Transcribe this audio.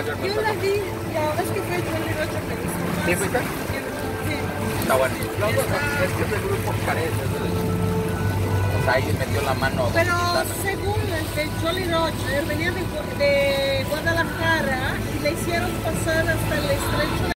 Yo la vi, la vez que fue el 2008 que hizo. ¿Sí? Sí. Está bueno. No, no, es que ese grupo carece. O sea, ahí metió la mano. Pero según el de Jolly Roger, venía de, de Guadalajara.